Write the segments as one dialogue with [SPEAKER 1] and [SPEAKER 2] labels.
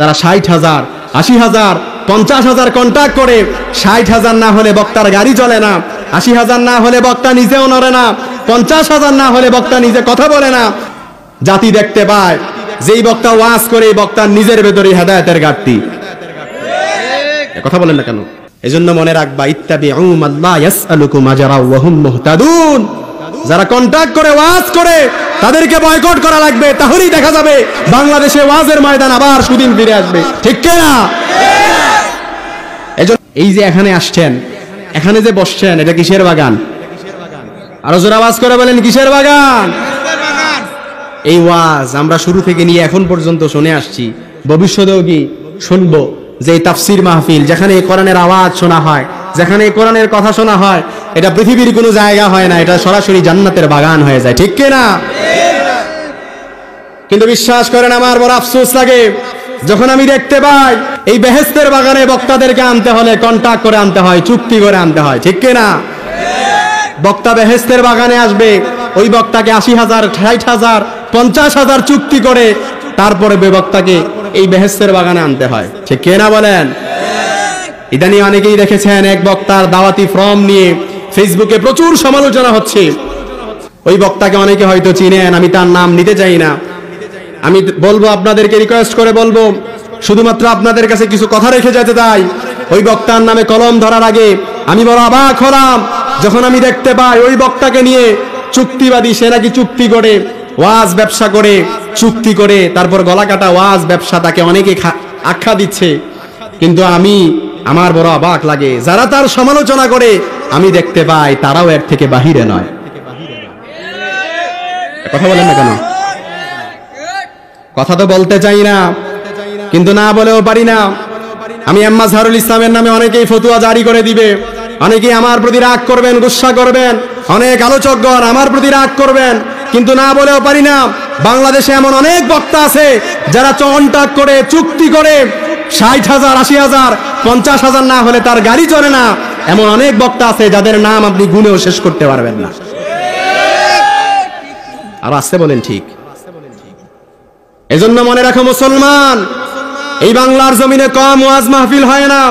[SPEAKER 1] যারা ষাট হাজার, আশি হাজার, পঞ্চাশ হাজার কন্ট্যাক্ট করে, ষাট হাজার না হলে বক্তার গাড়ি চলে না, আশি হাজার না হলে বক্তা নিজেও নড়ে না, পঞ্চাশ হাজার না হলে বক্তা নিজে কথা বলে না। জাতি দেখতে পায়, যেই বক্তা ওয়াজ করে, এই বক্তার নিজের ভেতরে হেদায়তের ঘাটতি। কথা বলেন না কেন? এজন্য মনে রাখবা ইত্তাবি আল্লাহ ইয়াসআলুকুম আজরা ওয়া হুম যারা কন্টাক্ট করে, ওয়াজ করে, তাদেরকে বয়কট করা লাগবে, তাহলেই দেখা যাবে বাংলাদেশে ওয়াজের ময়দান আবার সুদিন ফিরে আসবে। ঠিক না? এই যে এখানে আসছেন, এখানে যে বসছেন, এটা কিসের বাগান? আরও জোর আওয়াজ করে বলেন, কিসের বাগান? এই ওয়াজ আমরা শুরু থেকে নিয়ে এখন পর্যন্ত শুনে আসছি। ভবিষ্যতেও কি শুনব? যে তাফসির মাহফিল, যেখানে কোরআনের আওয়াজ শোনা হয় যেখানে কোরআনের কথা শোনা হয়, এটা পৃথিবীর কোনো জায়গা হয় না, এটা সরাসরি জান্নাতের বাগান হয়ে যায়, ঠিক কি না কিন্তু বিশ্বাস করেন আমার বড় আফসোস লাগে, যখন আমি দেখতে পাই, এই বেহেস্তের বাগানে বক্তাদেরকে আনতে হলে কন্টাক্ট করে আনতে হয়, চুক্তি করে আনতে হয়, ঠিক কি না বক্তা বেহেস্তের বাগানে আসবে, ওই বক্তাকে আশি হাজার, ষাট হাজার, পঞ্চাশ হাজার চুক্তি করে, তারপরে বে বক্তাকে এই বেহেস্তের বাগানে আনতে হয়, ঠিক কে না বলেন? ইদানি অনেকেই দেখেছেন এক বক্তার দাওয়াতি ফর্ম নিয়ে ফেসবুকে প্রচুর সমালোচনা হচ্ছে। ওই বক্তাকে অনেকে হয়তো চিনেন, আমি তার নাম নিতে চাই না। আমি বলব, আপনাদেরকে রিকোয়েস্ট করে বলব, শুধুমাত্র আপনাদের কাছে কিছু কথা রেখে যেতে চাই। ওই বক্তার নামে কলম ধরার আগে আমি বড় অবাক হলাম, যখন আমি দেখতে পাই ওই বক্তাকে নিয়ে চুক্তিবাদী সে নাকি চুক্তি করে, ওয়াজ ব্যবসা করে, চুক্তি করে, তারপর গলা কাটা ওয়াজ ব্যবসা তাকে অনেকে আখ্যা দিচ্ছে। কিন্তু আমি আমার বড় অবাক লাগে। যারা তার সমালোচনা করে, আমি দেখতে পাই তারাও এর থেকে বাহিরে নয়। কথা বলেন না কেন? কথা তো বলতে চাই না, কিন্তু না বলেও পারি না। আমি এম্মা জাহরুল ইসলামের নামে অনেকেই ফতুয়া জারি করে দিবে। অনেকেই আমার প্রতি রাগ করবেন, গুসা করবেন। অনেক আলোচকগণ আমার প্রতি রাগ করবেন, কিন্তু না বলেও পারি না। বাংলাদেশে এমন অনেক বক্তা আছে যারা চন্টাক করে, চুক্তি করে ষাট হাজার, আশি হাজার, পঞ্চাশ হাজার না হলে তার গাড়ি চলে না। এমন অনেক বক্তা আছে যাদের নাম আপনি গুনেও শেষ করতে পারবেন না। আর আসতে বলেন ঠিক। এজন্য মনে রাখো মুসলমান, এই বাংলার জমিনে কম ওয়াজ মাহফিল হয় না।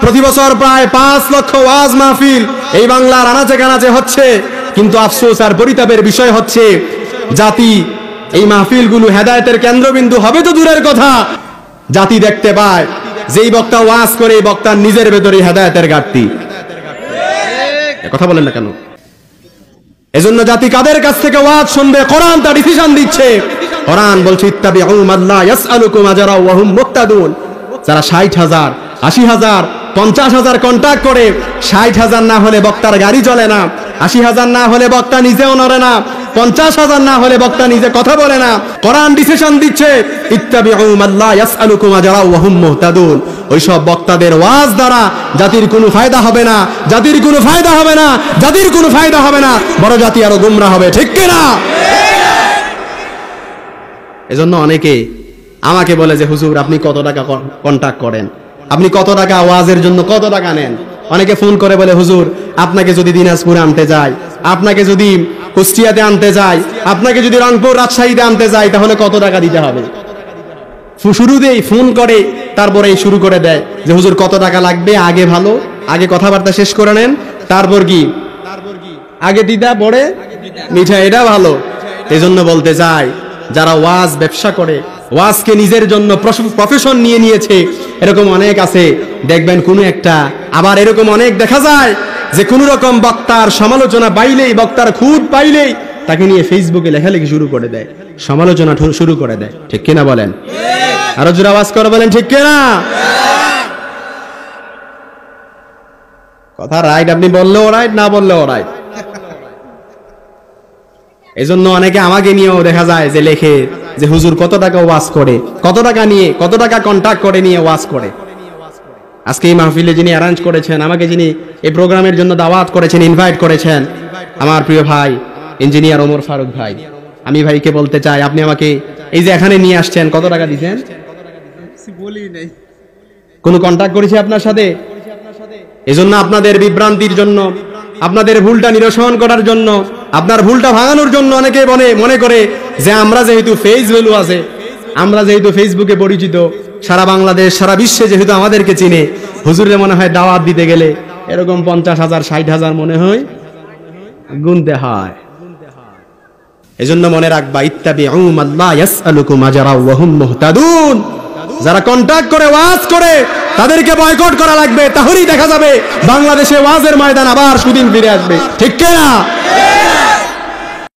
[SPEAKER 1] প্রতি বছর প্রায় পাঁচ লক্ষ ওয়াজ মাহফিল এই বাংলার আনাচে কানাচে হচ্ছে। কিন্তু আফসোস আর পরিতাপের বিষয় হচ্ছে, জাতি এই মাহফিলগুলো হেদায়তের কেন্দ্রবিন্দু হবে তো দূরের কথা। জাতি দেখতে পায়। যেই বক্তা ওয়াজ করে, এই বক্তার নিজের ভেতরে হেদায়েতের ঘাটতি। কথা বলেন না কেন? এজন্য জাতি কাদের কাছ থেকে ওয়াজ শুনবে? কোরআন তা ডিসিশন দিচ্ছে। কোরআন বলছে ইত্তাবিউ মাল্লা ইয়াসআলুকুম আজরা ওয়া হুম মুক্তাদুন। যারা 60 হাজার, আশি হাজার, পঞ্চাশ হাজার কন্ট্যাক্ট করে, ষাট হাজার না হলে বক্তার গাড়ি চলে না, আশি হাজার না হলে বক্তা নিজেও নড়ে না পঞ্চাশ হাজার না হলে বক্তা নিজে কথা বলে না। কোরআন ডিসিশন দিচ্ছে ওইসব বক্তাদের ওয়াজ দ্বারা জাতির কোনো ফায়দা হবে না, জাতির কোনো ফায়দা হবে না, জাতির কোনো ফায়দা হবে না। বড় জাতি আরও গুমরা হবে, ঠিক কি না? এজন্য অনেকে আমাকে বলে যে, হুজুর, আপনি কত টাকা কন্টাক্ট করেন? আপনি কত টাকা ওয়াজের জন্য কত টাকা নেন? অনেকে ফোন করে বলে, হুজুর, আপনাকে যদি দিনাজপুরে আনতে যাই আপনাকে যদি কুষ্টিয়াতে আনতে যাই আপনাকে যদি রংপুর রাজশাহীতে আনতে যাই তাহলে কত টাকা দিতে হবে? শুরুতেই ফোন করে তারপরে শুরু করে দেয়। যে হুজুর, কত টাকা লাগবে? আগে ভালো, আগে কথাবার্তা শেষ করে নেন। তারপর কি? আগে দিদা, পরে মিঠা, এটা ভালো। এই জন্য বলতে চাই, যারা ওয়াজ ব্যবসা করে, ওয়াজকে নিজের জন্য প্রফেশন নিয়ে নিয়েছে, এরকম অনেক আছে। দেখবেন কোনো একটা, আবার এরকম অনেক দেখা যায় যে কোন রকম বক্তার সমালোচনা পাইলেই, বক্তার খুদ পাইলেই তাকে নিয়ে ফেসবুকে লেখালেখি শুরু করে দেয়। সমালোচনা শুরু করে দেয়। ঠিক কিনা বলেন? আরও জোরে আওয়াজ করে বলেন, ঠিক কিনা? কথা রাইট আপনি বললেও রাইট না বললেও রাইট এজন্য অনেকে আমাকে নিয়েও দেখা যায় যে লেখে যে হুজুর কত টাকা ওয়াজ করে, কত টাকা নিয়ে, কত টাকা কন্ট্যাক্ট করে নিয়ে ওয়াজ করে। আজকে এই মাহফিলে যিনি অ্যারেঞ্জ করেছেন আমাকে যিনি এই প্রোগ্রামের জন্য দাওয়াত করেছেন ইনভাইট করেছেন আমার প্রিয় ভাই ইঞ্জিনিয়ার ওমর ফারুক ভাই। আমি ভাইকে বলতে চাই আপনি আমাকে এই যে এখানে নিয়ে আসছেন কত টাকা দিয়েছেন
[SPEAKER 2] বলি
[SPEAKER 1] কোনো কন্ট্যাক্ট করেছি আপনার সাথে? এজন্য আপনাদের বিভ্রান্তির জন্য আপনাদের ভুলটা নিরসন করার জন্য আপনার ভুলটা ভাঙানোর জন্য অনেকে মনে মনে করে যে আমরা যেহেতু ফেস ভ্যালু আছে আমরা যেহেতু ফেসবুকে পরিচিত সারা বাংলাদেশ, সারা বিশ্বে যেহেতু আমাদেরকে চিনে হুজুরে মনে হয় দাওয়াত দিতে গেলে এরকম পঞ্চাশ হাজার, ষাট হাজার মনে হয় গুনতে হয়। এজন্য মনে রাখবা হুম মুহতাদুন। যারা কন্টাক্ট করে, ওয়াজ করে, তাদেরকে বয়কট করা লাগবে, তাহলেই দেখা যাবে বাংলাদেশে ওয়াজের ময়দান আবার সুদিন ফিরে আসবে। ঠিক না